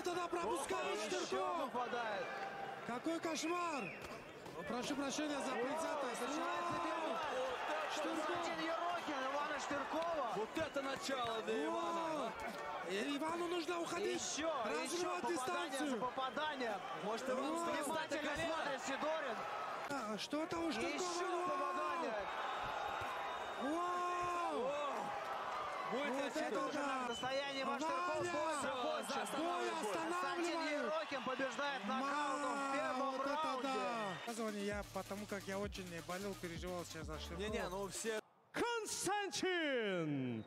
это да, пропускает Еще Штырков! попадает. Какой кошмар! Прошу прощения за предвзятость. Штырков! Ивана Штыркова. Вот это начало для Ивана. И Ивану нужно уходить. Еще, еще Разрывать попадание за дистанцию. попаданием. Может, Иван О, встает на Внимательно смотрит Сидорин. А, Что это у Штыркова? Еще попадание. Это да! В состоянии Иван Штырков. Ваня! Бой. Константин! Ерокин побеждает нокаутом в первом вот это раунде. я, потому как я очень болел, переживал сейчас за Штыркова. Не-не, ну все Константин Ерохин.